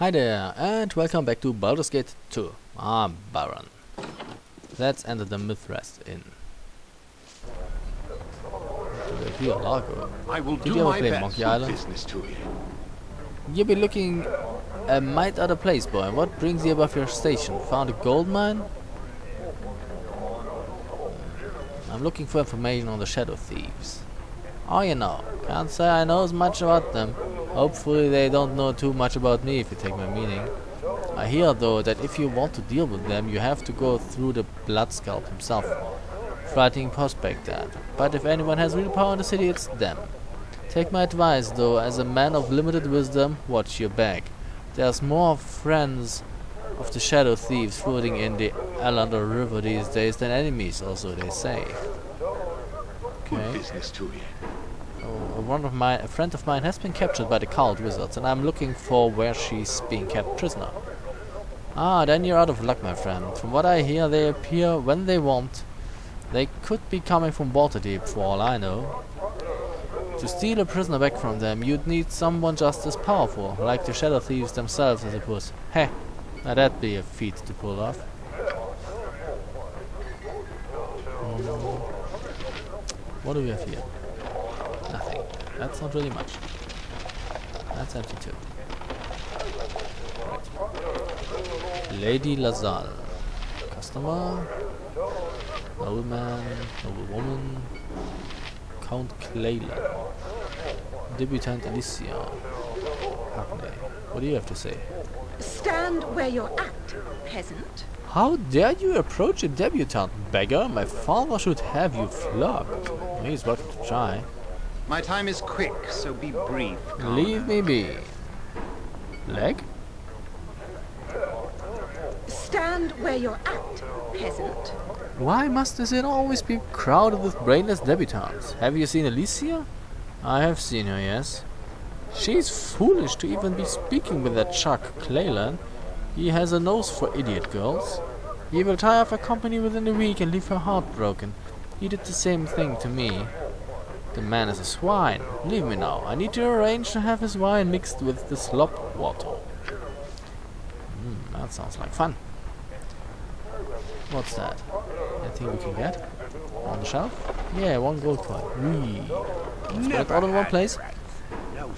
Hi there, and welcome back to Baldur's Gate 2. I'm Baron. Let's enter the Mithrest Inn. Here, Largo. I will Did do you ever my play best Monkey Island? to you. You be looking a mite other place, boy. What brings you above your station? Found a gold mine? Hmm, I'm looking for information on the Shadow Thieves. Oh, you know, can't say I know as much about them. Hopefully they don't know too much about me if you take my meaning. I hear though that if you want to deal with them you have to go through the blood Bloodscalp himself. Frightening prospect that. But if anyone has real power in the city it's them. Take my advice though, as a man of limited wisdom, watch your back. There's more friends of the Shadow Thieves floating in the Alander River these days than enemies, also they say. Good business to you. One of my, a friend of mine has been captured by the cowled wizards, and I'm looking for where she's being kept prisoner. Ah, then you're out of luck, my friend. From what I hear, they appear when they want. They could be coming from Waterdeep, for all I know. To steal a prisoner back from them, you'd need someone just as powerful, like the Shadow Thieves themselves, I suppose. Heh, now that'd be a feat to pull off. Hmm. What do we have here? That's not really much. That's empty too. Right. Lady Lazal. Customer. Nobleman. Noblewoman. Count Claylan. Debutant Alicia. Hackney. What do you have to say? Stand where you're at, peasant. How dare you approach a debutante, beggar? My father should have you flogged. He's welcome to try. My time is quick, so be brief. commoner. Leave me be. Leg? Stand where you're at, peasant. Why must this inn always be crowded with brainless debutantes? Have you seen Alicia? I have seen her, yes. She's foolish to even be speaking with that Chuck Claylan. He has a nose for idiot girls. He will tire of her company within a week and leave her heartbroken. He did the same thing to me. The man is a swine. Leave me now. I need to arrange to have his wine mixed with the slop water. Hmm, that sounds like fun. What's that? Anything we can get? On the shelf? Yeah, one gold coin. Whee. Let's all in one place. No.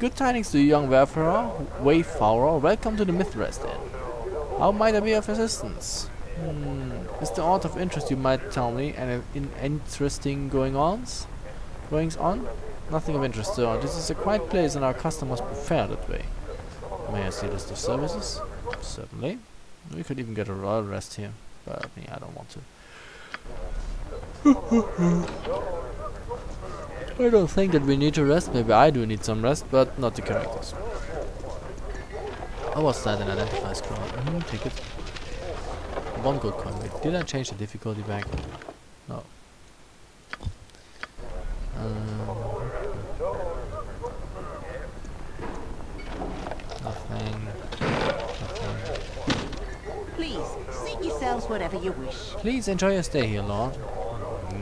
Good tidings to you, young wayfarer. Wayfarer, welcome to the Mithrest Inn. How might I be of assistance? Hmm, is there aught of interest you might tell me? Any in interesting going-ons? Goings on? Nothing of interest, sir. This is a quiet place, and our customers prefer that way. May I see a list of services? Certainly. We could even get a royal rest here, but me, I don't want to. I don't think that we need to rest. Maybe I do need some rest, but not the characters. Oh, what's that? An identify scroll. Mm, take it. One gold coin. Did I change the difficulty back? No. Nothing. Nothing. Please, seat yourselves wherever you wish. Please enjoy your stay here, Lord.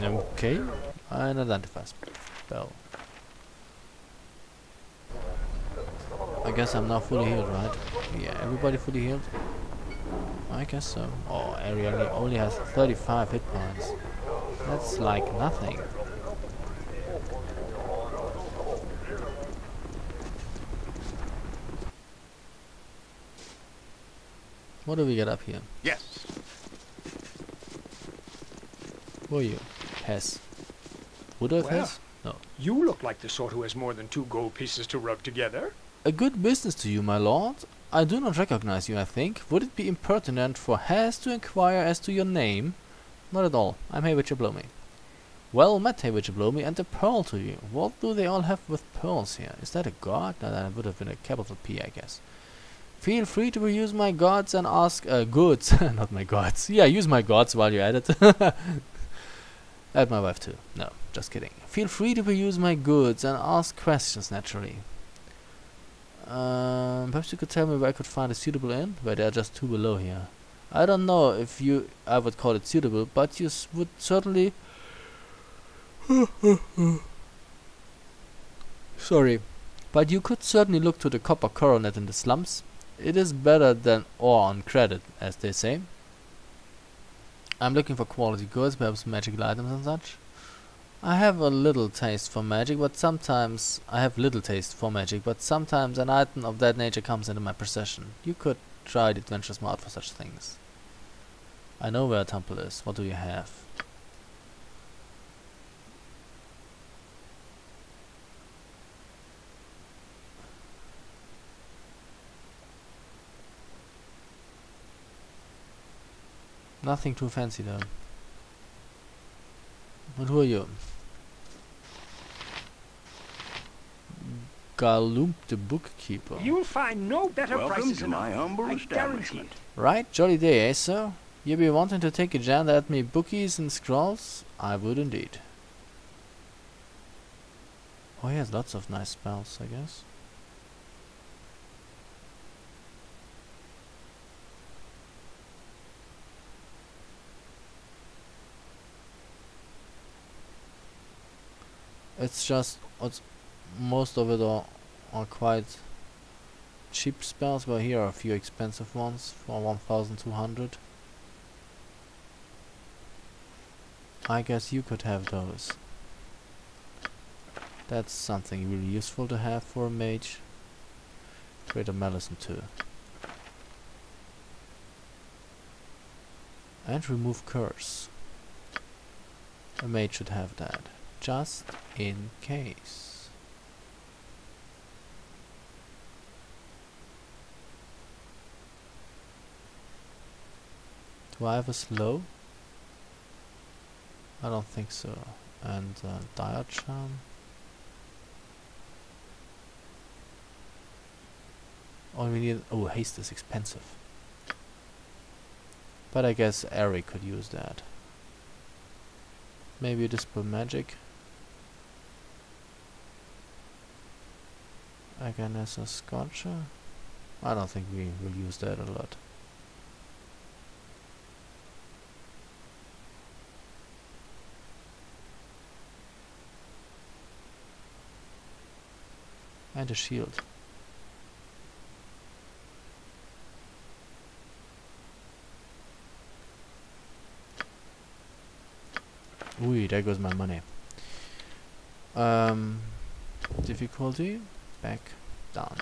Okay. An identify spell. I guess I'm now fully healed, right? Yeah, everybody fully healed? I guess so. Oh, Ariel only has 35 hit points. That's like nothing. What do we get up here? Yes. Who are you? Hess. Rudolf Well. Hess? No. You look like the sort who has more than two gold pieces to rub together. A good business to you, my lord. I do not recognize you, I think. Would it be impertinent for Hess to inquire as to your name? Not at all. I'm Hayward Jablomi. Well met, Hayward Jablomi, and a pearl to you. What do they all have with pearls here? Is that a god? No, that would have been a capital P, I guess. Feel free to use my gods and ask uh, goods, not my gods. Yeah, use my gods while you're at it. At my wife too. No, just kidding. Feel free to use my goods and ask questions naturally. Um, perhaps you could tell me where I could find a suitable inn? Where there are just two below here. I don't know if you I would call it suitable, but you would certainly. Sorry. But you could certainly look to the copper coronet in the slums. It is better than on credit, as they say. I'm looking for quality goods, perhaps magical items and such. I have a little taste for magic, but sometimes I have little taste for magic, but sometimes an item of that nature comes into my possession. You could try the Adventurer's Mart for such things. I know where a temple is. What do you have? Nothing too fancy though. But who are you? Galump the bookkeeper. You'll find no better Welcome prices to in my humble I establishment. it. Right, jolly day, eh, sir? You be wanting to take a jam at me bookies and scrolls? I would indeed. Oh, he has lots of nice spells, I guess. It's just, most of it are, are quite cheap spells, but here are a few expensive ones for 1200. I guess you could have those. That's something really useful to have for a mage. create a Malison too. And remove curse. A mage should have that. Just in case. Do I have a slow? I don't think so. And uh, charm. Oh, we need. Oh, haste is expensive. But I guess Eric could use that. Maybe dispel magic. Again, as a scorcher. I don't think we will use that a lot. And a shield. Ooh, there goes my money. Um, difficulty back down.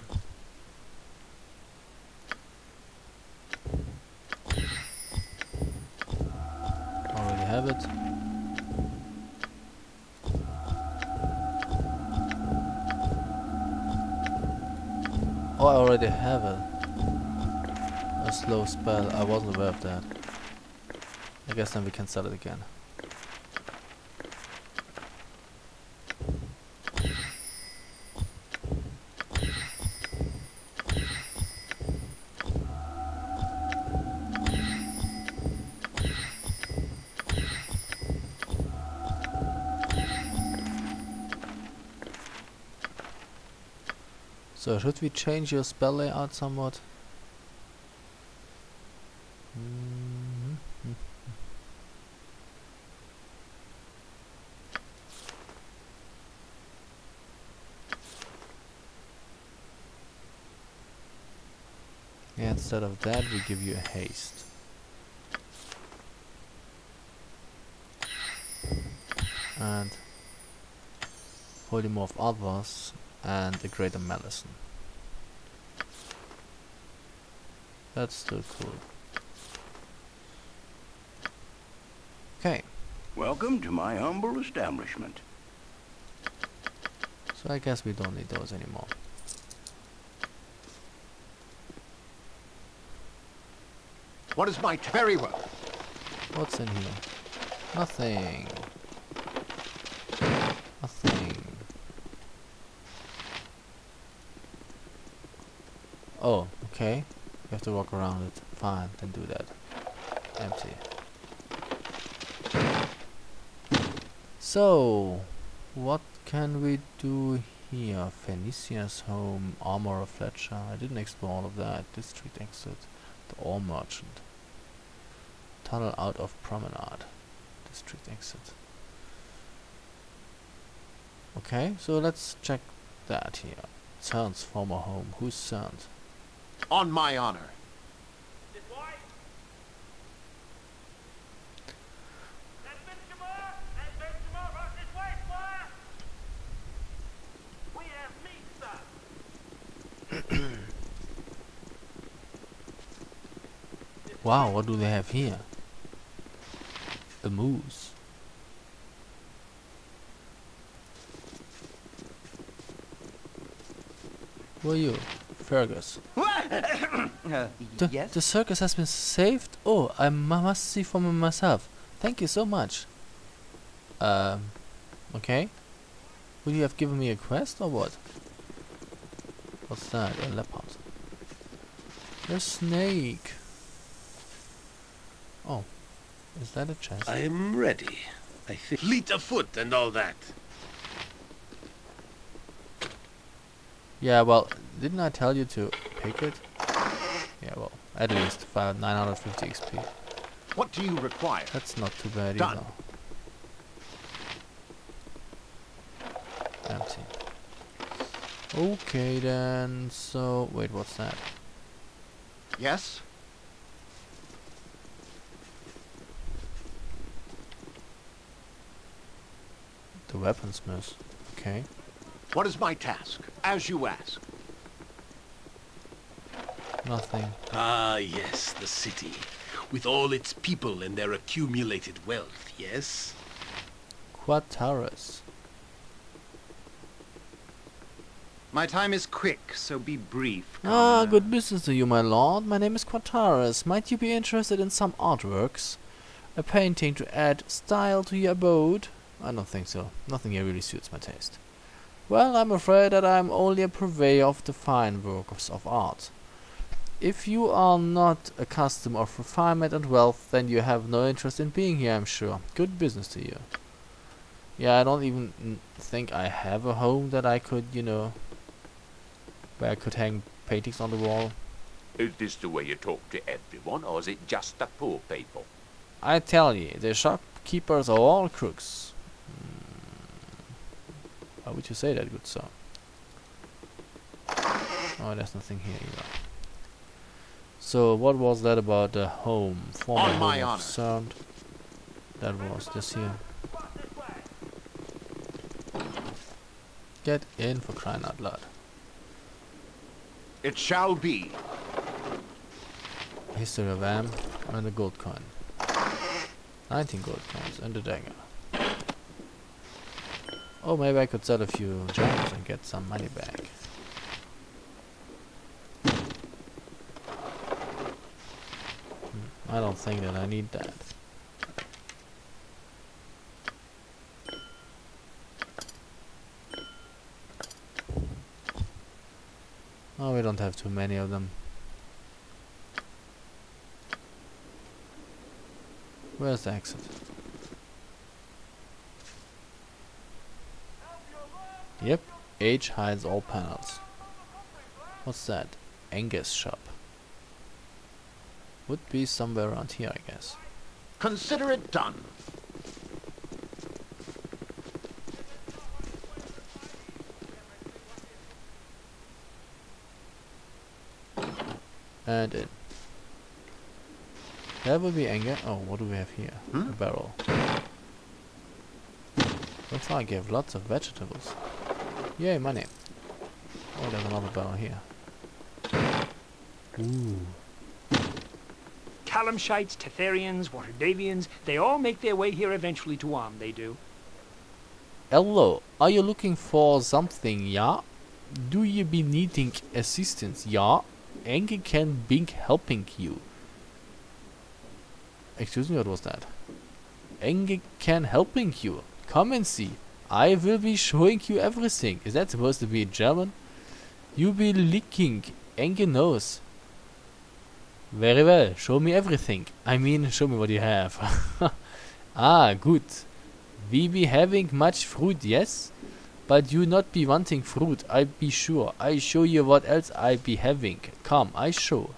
Already have it. Oh, I already have a a slow spell. I wasn't aware of that. I guess then we can sell it again. So should we change your spell layout somewhat? Mhm. Yeah, instead of that we give you a haste. And polymorph others and a greater malison. That's still cool. Okay, Welcome to my humble establishment. so I guess we don't need those anymore. What is my very well? What's in here? Nothing. Nothing. Oh, okay. You have to walk around it. Fine, then do that. Empty. So, what can we do here? Phoenicia's home, armor of Fletcher. I didn't explore all of that. District exit. The ore merchant. Tunnel out of promenade. District exit. Okay, so let's check that here. CERN's former home. Who's CERN? On my honor. Wow, what do they have here? A moose. Who are you? Fergus. Uh, The, yes? the circus has been saved? Oh, I must see for myself. Thank you so much. Um, okay. Would you have given me a quest or what? What's that? A leopard. A snake. Oh, is that a chest? I am ready. I think. Fleet of foot and all that. Yeah, well, didn't I tell you to pick it? Yeah, well, at least five, 950 XP. What do you require? That's not too bad Done. either. Empty. Okay then, so, wait, what's that? Yes? The weaponsmith. Okay. What is my task? As you ask. Nothing. Ah, yes, the city. With all its people and their accumulated wealth, yes? Quataris. My time is quick, so be brief. Ah, good business to you, my lord. My name is Quataris. Might you be interested in some artworks? A painting to add style to your abode? I don't think so. Nothing here really suits my taste. Well, I'm afraid that I'm only a purveyor of the fine works of art. If you are not a customer of refinement and wealth, then you have no interest in being here, I'm sure. Good business to you. Yeah, I don't even think I have a home that I could, you know, where I could hang paintings on the wall. Is this the way you talk to everyone, or is it just the poor people? I tell ye, the shopkeepers are all crooks. Hmm. Why would you say that, good sir? Oh, there's nothing here either. So, what was that about the home? Former On my home honor. Sound? That was this here. Get in for crying out loud. It shall be. History of Amn and a gold coin. 19 gold coins and a dagger. Oh, maybe I could sell a few gems and get some money back. Hmm, I don't think that I need that. Oh, we don't have too many of them. Where's the exit? Yep, H hides all panels. What's that? Angus shop. Would be somewhere around here, I guess. Consider it done. And in. That would be anger. Oh, what do we have here? Hmm? A barrel. Looks like you have lots of vegetables. Yay, money. Oh, there's another barrel here. Ooh. Calamshites, Tethyrians, Waterdhavians, they all make their way here eventually to Amn, they do. Hello, are you looking for something, yeah? Do you be needing assistance, yeah? Ange can be helping you. Excuse me, what was that? Ange can helping you. Come and see. I will be showing you everything. Is that supposed to be German? You be licking. Ange knows. Very well. Show me everything. I mean, show me what you have. ah, good. We be having much fruit, yes? But you not be wanting fruit, I be sure. I show you what else I be having. Come, I show.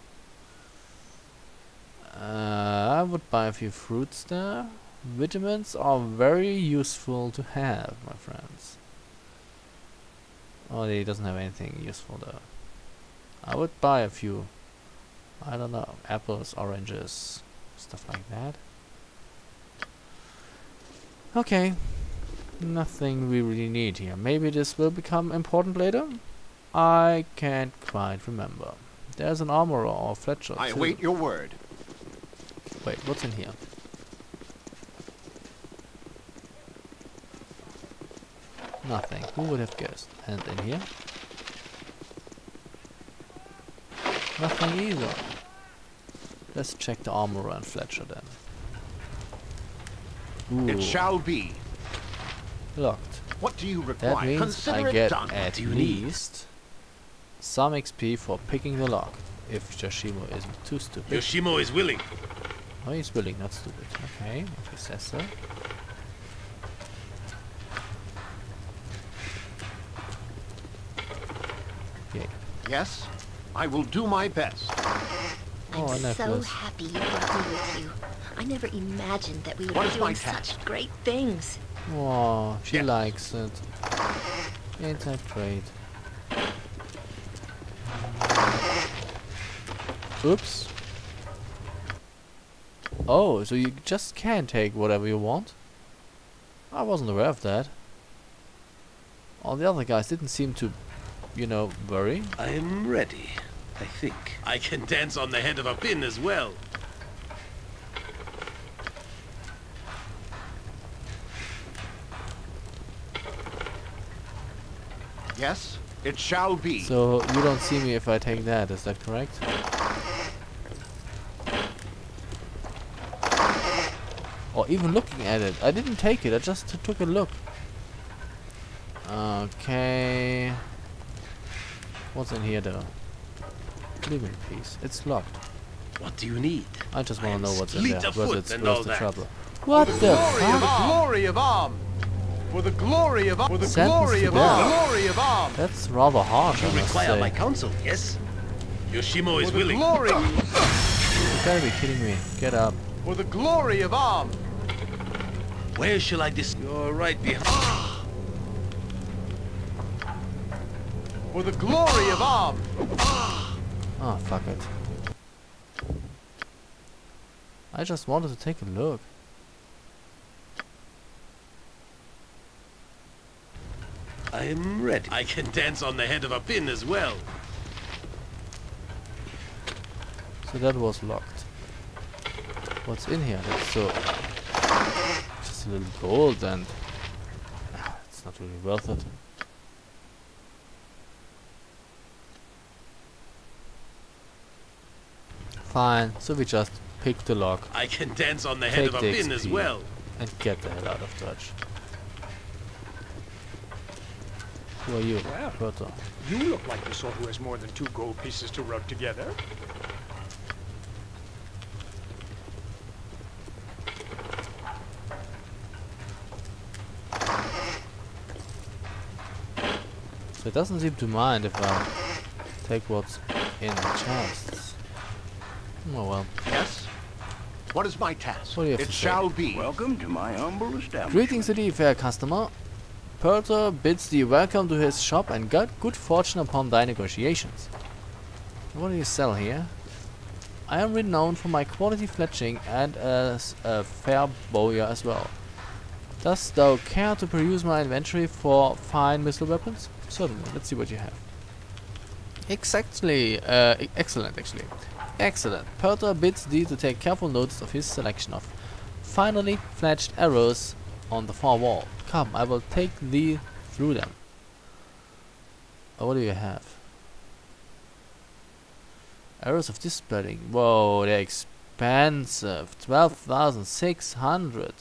Uh, I would buy a few fruits there. Vitamins are very useful to have, my friends. Oh, he doesn't have anything useful though. I would buy a few. I don't know, apples, oranges, stuff like that. Okay, nothing we really need here. Maybe this will become important later? I can't quite remember. There's an armorer or a Fletcher I too. await your word. Wait, what's in here? Nothing. Who would have guessed? And in here? Nothing either. Let's check the armorer and Fletcher then. Ooh, It shall be. locked. What do you require? That means Consider I it get done. at you need? least some XP for picking the lock. If Yoshimo isn't too stupid. Yoshimo is willing. Oh, he's willing, not stupid. Okay, if he says so. Okay. Yes, I will do my best. Oh, a I'm so necklace. happy you brought me with you. I never imagined that we would What be doing such great things. Oh, she Yes. likes it. Ain't that great? Oops. Oh, so you just can take whatever you want? I wasn't aware of that. All the other guys didn't seem to, you know, worry. I am ready, I think. I can dance on the head of a pin as well. Yes, it shall be. So you don't see me if I take that, is that correct? Or even looking at it. I didn't take it, I just took a look. Okay. What's in here though? Leave me in peace. It's locked. What do you need? I just want to know what's in there. of Whether it's worth the trouble. What the fuck? glory of Amn! For the glory of Amn! For the glory of. Amn! Glory of Amn! That's rather harsh, You I must require my counsel, yes? Yoshimo is For the willing. glory! You gotta be kidding me. Get up. For the glory of Amn! Where shall I dis- You're right behind. For the glory of Amn! Oh, fuck it. I just wanted to take a look. I am ready. I can dance on the head of a pin as well. So that was locked. What's in here? That's so... Just a little gold and... Ah, It's not really worth it. Fine, so we just pick the lock I can dance on the head of a pin as well. and get the hell out of Dodge. Who are you? Well. Proto. You look like the sort who has more than two gold pieces to rub together. So it doesn't seem to mind if I take what's in the chests. Oh well. Yes? What is my task? What do you have it to say? shall be. Welcome to my humble establishment. Greetings to thee, fair customer. Perter bids thee welcome to his shop and good, good fortune upon thy negotiations. What do you sell here? I am renowned for my quality fletching and as a fair bowyer as well. Dost thou care to peruse my inventory for fine missile weapons? Certainly, let's see what you have. Exactly, uh, excellent actually. Excellent. Perter bids thee to take careful notice of his selection of finely fledged arrows on the far wall. Come, I will take thee through them. Oh, what do you have? Arrows of this spreading. Whoa, they're expensive. 12,600.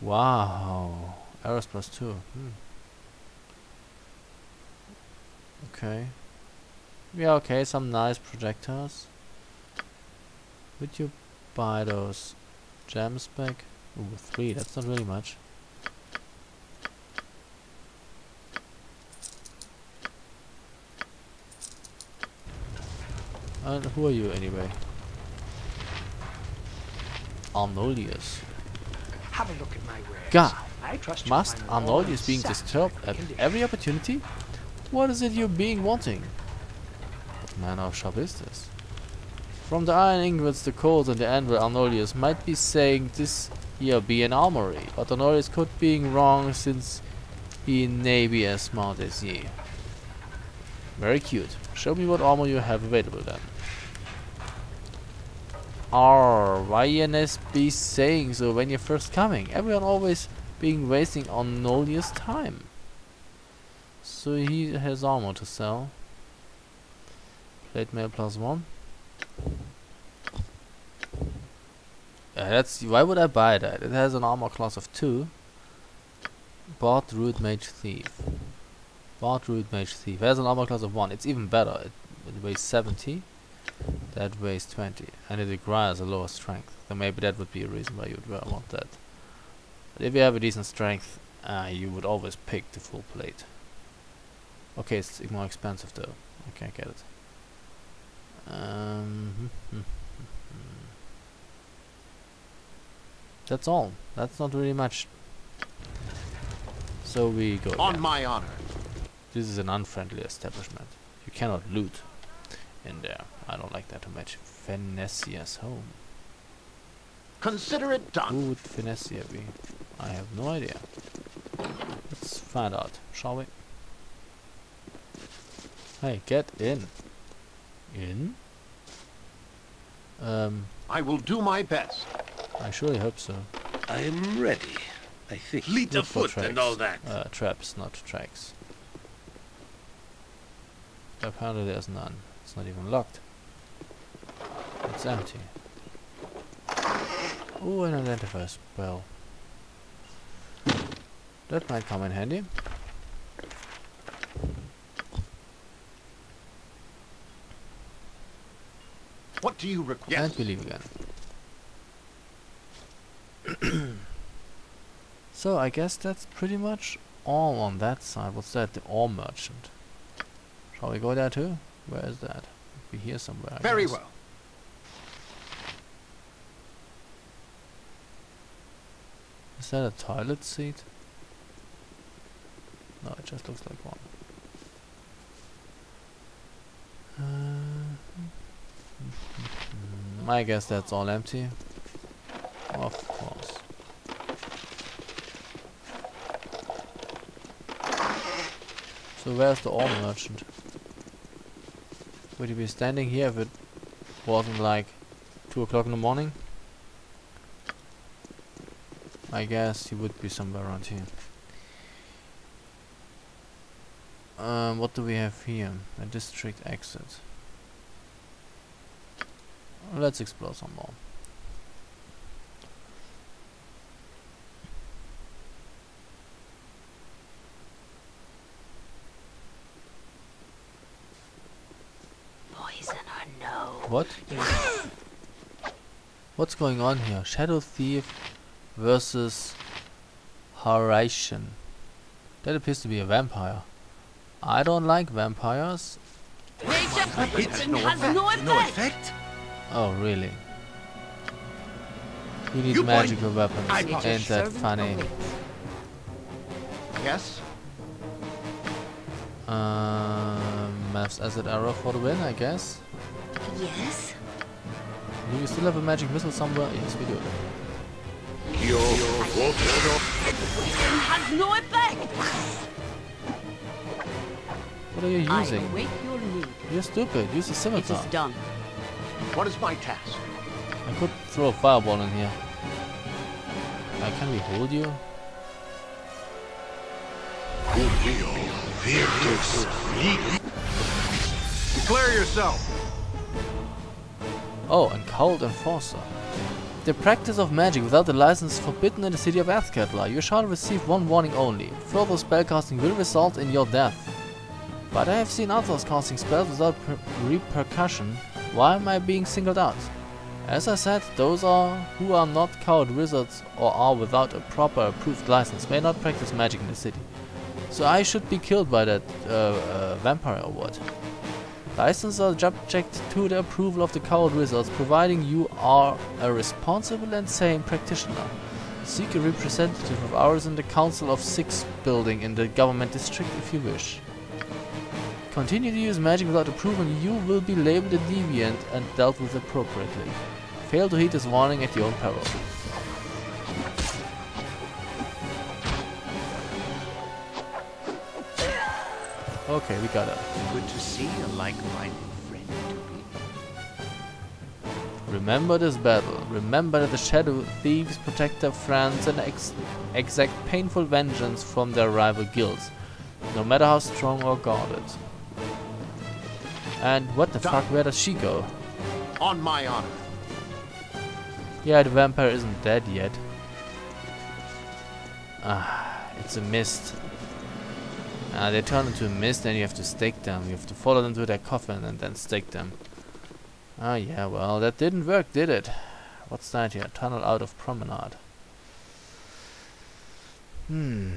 Wow. Arrows plus 2. Hmm. Okay. Yeah, okay, some nice projectiles. Would you buy those gems back? Ooh, three, that's not really much. And who are you anyway? Arnolius. Have a look at my wares. God I trust Must find them all in Arnolius being disturbed at every opportunity? What is it you're being wanting? Manner of shop is this? From the iron ingots, the coals and the anvil Arnolius might be saying this here be an armory, but Arnolius could be wrong since he may be as smart as ye. Very cute. Show me what armor you have available then. Arr, why be saying so when you're first coming? Everyone always being wasting Arnolius' time. So he has armor to sell. Plate mail plus one. Uh, that's why would I buy that? It has an armor class of two. Bard Root Mage Thief. Bard Root Mage Thief has an armor class of one. It's even better. It, it weighs 70. That weighs 20. And it requires a lower strength. Then maybe that would be a reason why you would want that. But if you have a decent strength, uh, you would always pick the full plate. Okay, it's more expensive though. I can't get it. Um, that's all. That's not really much. So we go. On my honor. This is an unfriendly establishment. You cannot loot in there. I don't like that too much. Venetia's home. Consider it done. Who would Venetia be? I have no idea. Let's find out, shall we? Hey, get in. In? Um, I will do my best. I surely hope so. I am ready, I think. Fleet Look of for foot and all that. Uh, traps, not tracks. Apparently there's none. It's not even locked. It's empty. Oh, an identifier spell. That might come in handy. What do you require? And we leave again. so I guess that's pretty much all on that side. What's that? The ore merchant. Shall we go there too? Where is that? Be here somewhere. I Very guess. well. Is that a toilet seat? No, it just looks like one. Uh, I guess that's all empty. Of course. So where's the ore merchant? Would he be standing here if it wasn't like 2 o'clock in the morning? I guess he would be somewhere around here. Um, what do we have here? A district exit. Let's explore some more. Poison or no? What? What's going on here? Shadow Thief versus Horatian. That appears to be a vampire. I don't like vampires. It's no effect. No effect? Oh, really? We need You point. magical weapons. I point. Ain't that funny? Yes? Um, Melf's acid arrow for the win, I guess. Yes? Do we still have a magic missile somewhere? Yes, we do. Has no effect! What are you I using? await your need. You're stupid. Use a scimitar. is done. What is my task? I could throw a fireball in here. Uh, can we hold you? Declare yourself. Oh, and Cowled Enforcer. The practice of magic without a license is forbidden in the city of Athkatla. You shall receive one warning only. Further spellcasting will result in your death. But I have seen others casting spells without per- repercussion. Why am I being singled out? As I said, those are who are not cowled wizards or are without a proper approved license may not practice magic in the city. So I should be killed by that uh, uh, vampire or what? Licenses are subject to the approval of the cowled wizards, providing you are a responsible and sane practitioner. Seek a representative of ours in the Council of Six building in the government district if you wish. Continue to use magic without approval and you will be labeled a deviant and dealt with appropriately. Fail to heed this warning at your own peril. Okay, we got it. Good to see a like-minded friend. Remember this battle. Remember that the Shadow Thieves protect their friends and ex exact painful vengeance from their rival guilds, no matter how strong or guarded. And what the Done. fuck, where does she go? On my honor. Yeah, the vampire isn't dead yet. Ah, it's a mist. Ah, they turn into a mist and you have to stake them. You have to follow them to their coffin and then stake them. Ah, yeah, well, that didn't work, did it? What's that here? Tunnel out of promenade. Hmm.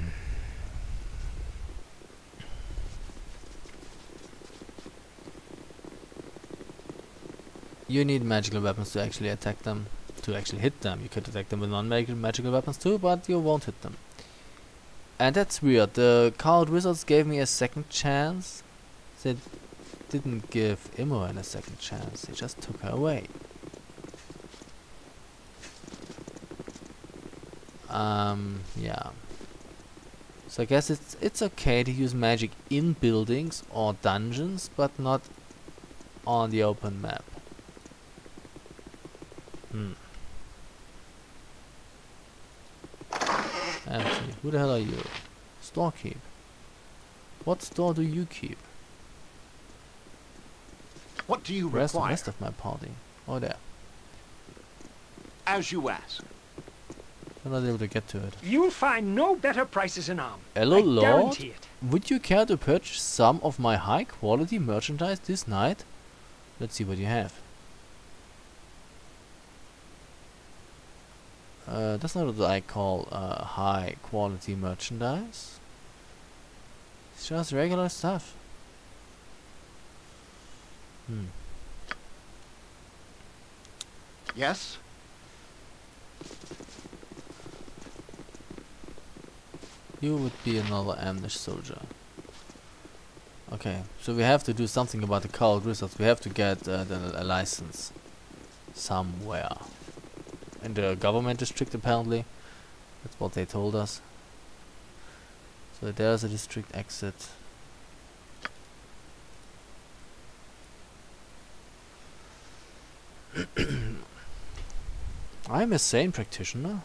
You need magical weapons to actually attack them to actually hit them. You could attack them with non-magical magical weapons too, but you won't hit them. And that's weird. The cowled wizards gave me a second chance. They didn't give Imoen a second chance. They just took her away. Um, yeah. So I guess it's it's okay to use magic in buildings or dungeons, but not on the open map. Hmm. Empty. Who the hell are you? Storekeep. What store do you keep? What do you Where's the require? rest of my party? Oh, there. As you ask. I'm not able to get to it. You'll find no better prices in Amn. Hello, I Lord. guarantee it. Would you care to purchase some of my high quality merchandise this night? Let's see what you have. Uh, that's not what I call uh, high quality merchandise. It's just regular stuff. Hmm. Yes? You would be another Amnish soldier. Okay, so we have to do something about the cowled wizards. We have to get uh, the, a license somewhere. In the government district, apparently. That's what they told us. So there's a district exit. I'm a sane practitioner.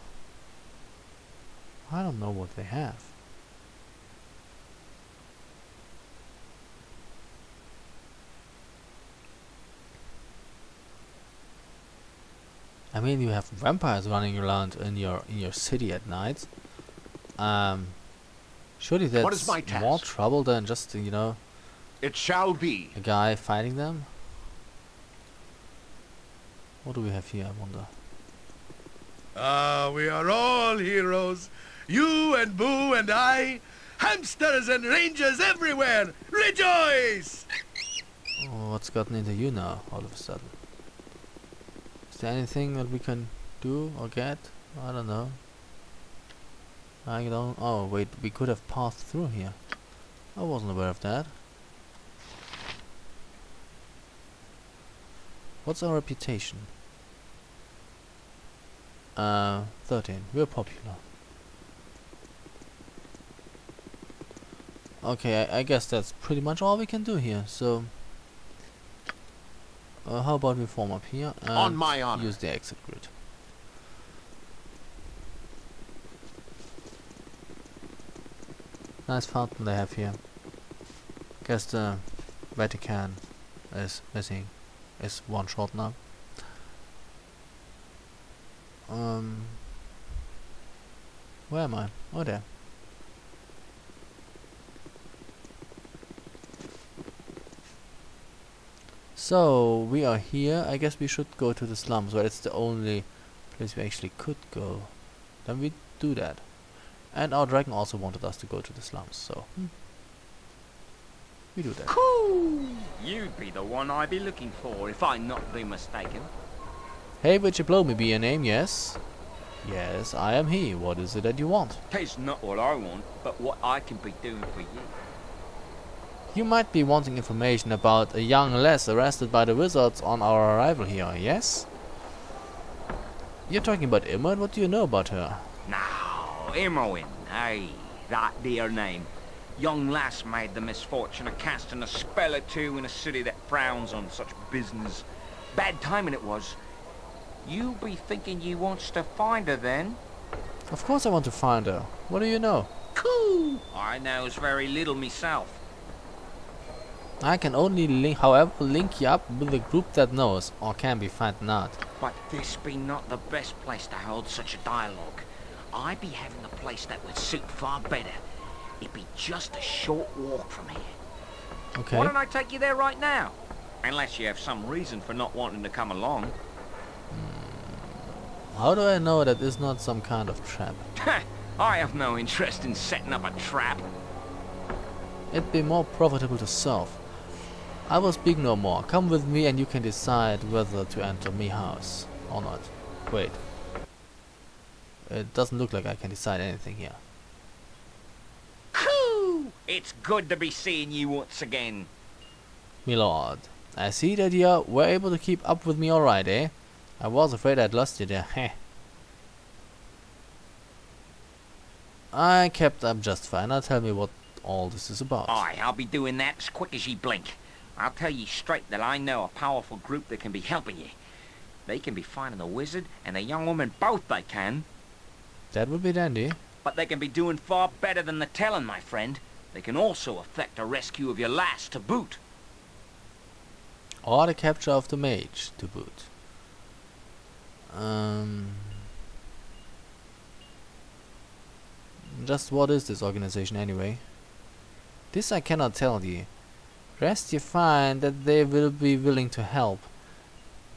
I don't know what they have. I mean, you have vampires running around in your in your city at night. Um, surely What is that's my more trouble than just you know It shall be. a guy fighting them. What do we have here? I wonder. Ah, we are all heroes. You and Boo and I. Hamsters and rangers everywhere. Rejoice! Oh, what's gotten into you now, all of a sudden? Is there anything that we can do or get? I don't know. I don't. Oh, wait, we could have passed through here. I wasn't aware of that. What's our reputation? Uh, 13. We're popular. Okay, I, I guess that's pretty much all we can do here. So, uh, how about we form up here and On my honor. use the exit grid. Nice fountain they have here. Guess the Vatican is missing. Is one shot now. Um, where am I? Oh, there. So we are here. I guess we should go to the slums, where it's the only place we actually could go. Then we do that. And our dragon also wanted us to go to the slums, so hmm. we do that. Cool! You'd be the one I'd be looking for if I'm not be mistaken. Hey, would you blow me be your name? Yes. Yes, I am he. What is it that you want? Tis not what I want, but what I can be doing for you. You might be wanting information about a young lass arrested by the wizards on our arrival here, yes? You're talking about Imoen? What do you know about her? Now, Imoen, aye, that dear name. Young lass made the misfortune of casting a spell or two in a city that frowns on such business. Bad timing it was. You be thinking you wants to find her then? Of course I want to find her. What do you know? Cool. I knows very little myself. I can only link, however, link you up with a group that knows, or can be found out. But this be not the best place to hold such a dialogue. I be having a place that would suit far better. It'd be just a short walk from here. Okay. Why don't I take you there right now? Unless you have some reason for not wanting to come along. Hmm. How do I know that that is not some kind of trap? I have no interest in setting up a trap. It'd be more profitable to solve. I will speak no more. Come with me and you can decide whether to enter me house or not. Wait. It doesn't look like I can decide anything here. Whew! It's good to be seeing you once again. Milord, I see that you were able to keep up with me alright, eh? I was afraid I'd lost you there, heh. I kept up just fine. Now tell me what all this is about. Aye, I'll be doing that as quick as ye blink. I'll tell ye straight that I know a powerful group that can be helping ye. They can be finding the wizard and the young woman both they can. That would be dandy. But they can be doing far better than the telling, my friend. They can also effect a rescue of your lass to boot. Or the capture of the mage to boot. Um, just what is this organization anyway? This I cannot tell you. Rest you find that they will be willing to help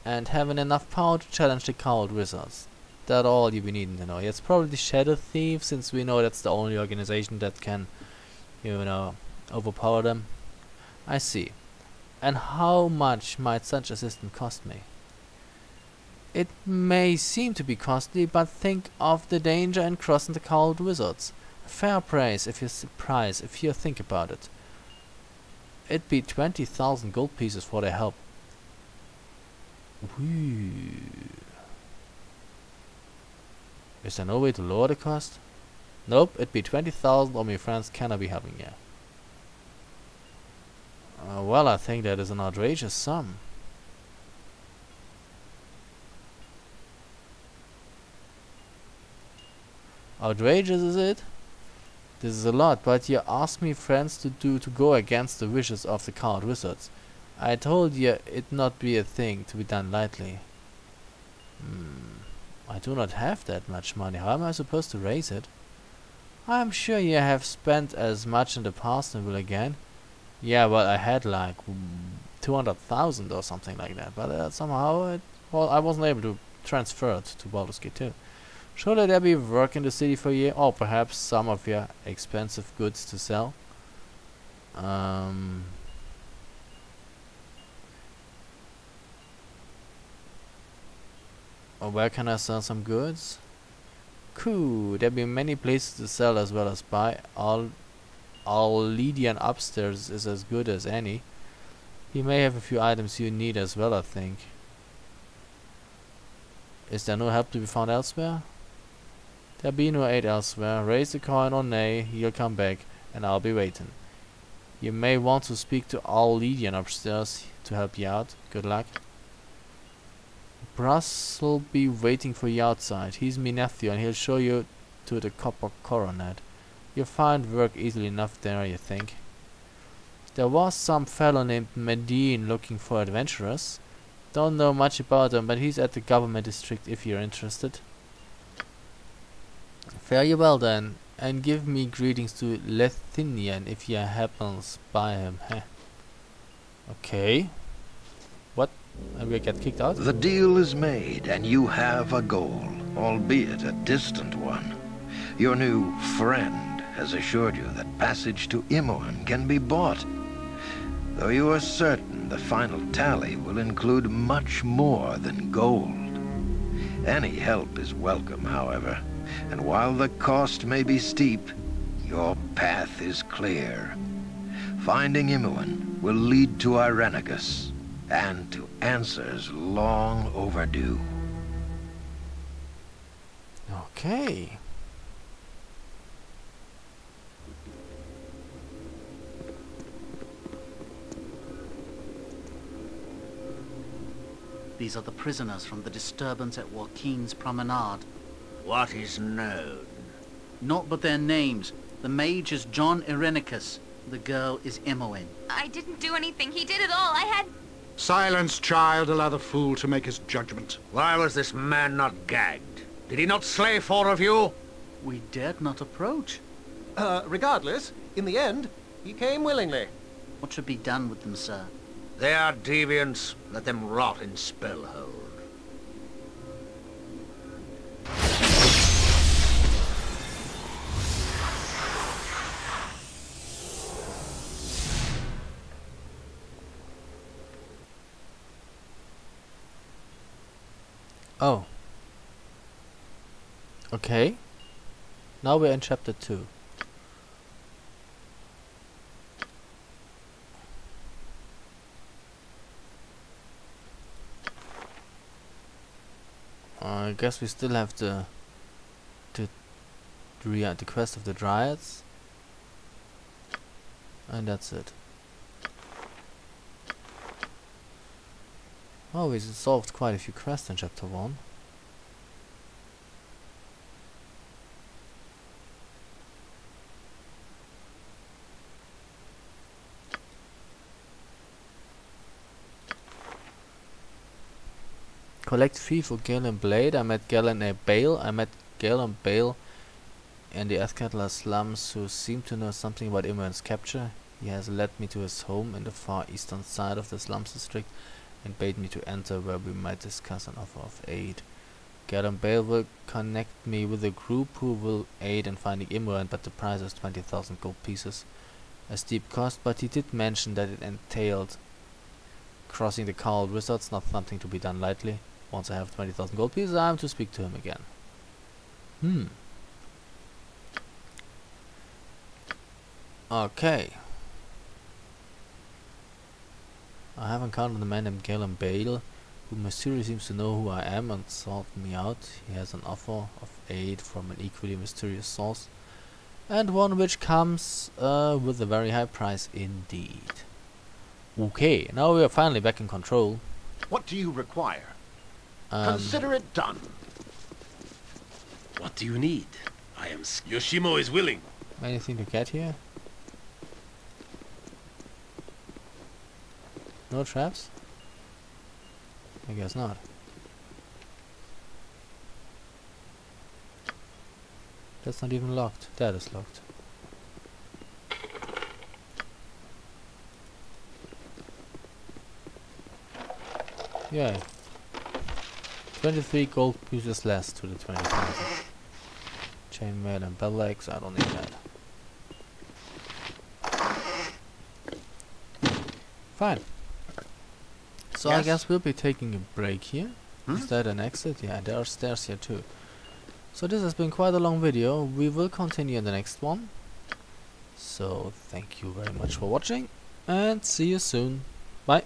and having enough power to challenge the cowled wizards. That all you be needing to know. It's probably the Shadow Thief, since we know that's the only organization that can, you know, overpower them. I see. And how much might such assistance cost me? It may seem to be costly, but think of the danger in crossing the cowled wizards. A fair price if you s- price if you think about it. It'd be twenty thousand gold pieces for their help. Whew. Is there no way to lower the cost? Nope, it'd be twenty thousand or my friends cannot be helping you. Uh, well, I think that is an outrageous sum. Outrageous is it? This is a lot, but you asked me friends to do to go against the wishes of the cowled wizards. I told you it not be a thing to be done lightly. Hmm. I do not have that much money. How am I supposed to raise it? I am sure you have spent as much in the past and will again. Yeah, well, I had like mm, 200,000 or something like that, but uh, somehow it, well, I wasn't able to transfer it to Baldur's Gate 2. Surely there be work in the city for you, or perhaps some of your expensive goods to sell. Um, or where can I sell some goods? Cool, there be many places to sell as well as buy. All, all Lydian upstairs is as good as any. He may have a few items you need as well, I think. Is there no help to be found elsewhere? There be no aid elsewhere. Raise the coin or nay, he'll come back, and I'll be waiting. You may want to speak to Arledrian upstairs to help you out. Good luck. Bruss'll be waiting for you outside. He's me nephew, and he'll show you to the copper coronet. You'll find work easily enough there, you think. There was some fellow named Medine looking for adventurers. Don't know much about him, but he's at the government district if you're interested. Fare you well then, and give me greetings to Lehtinan if you happens by him. Heh. Okay. What? And we get kicked out? The deal is made, and you have a goal, albeit a distant one. Your new friend has assured you that passage to Imoen can be bought. Though you are certain the final tally will include much more than gold. Any help is welcome, however, and while the cost may be steep, your path is clear. Finding Imoen will lead to Irenicus, and to answers long overdue. Okay. These are the prisoners from the disturbance at Waukeen's Promenade. What is known? Not but their names. The mage is Jon Irenicus. The girl is Imoen. I didn't do anything. He did it all. I had... Silence, child. Allow the fool to make his judgment. Why was this man not gagged? Did he not slay four of you? We dared not approach. Uh, regardless, in the end, he came willingly. What should be done with them, sir? They are deviants. Let them rot in Spellhold. Okay. Now we're in chapter 2. I guess we still have the the, the quest of the dryads, and that's it. Oh, we solved quite a few quests in chapter one. Collect for Gaelan Bayle. I met Galen A. Bale. I met Gaelan Bayle in the Athkatla slums who seemed to know something about Imoen's capture. He has led me to his home in the far eastern side of the slums district and bade me to enter where we might discuss an offer of aid. Gaelan Bayle will connect me with a group who will aid in finding Imoen, but the price is 20,000 gold pieces. A steep cost, but he did mention that it entailed crossing the Cowled Wizards, not something to be done lightly. Once I have 20,000 gold pieces, I am to speak to him again. Hmm. Okay. I have encountered a man named Gaelan Bayle, who mysteriously seems to know who I am and sought me out. He has an offer of aid from an equally mysterious source, and one which comes uh, with a very high price indeed. Okay, now we are finally back in control. What do you require? Um, Consider it done. What do you need? I am... Yoshimo is willing. Anything to get here? No traps? I guess not. That's not even locked. That is locked. Yeah. 23 gold pieces less to the 20,000. Chainmail and bell legs, I don't need that. Fine. So I guess we'll be taking a break here. Hmm? Is that an exit? Yeah, there are stairs here too. So this has been quite a long video. We will continue in the next one. So thank you very much for watching and see you soon. Bye.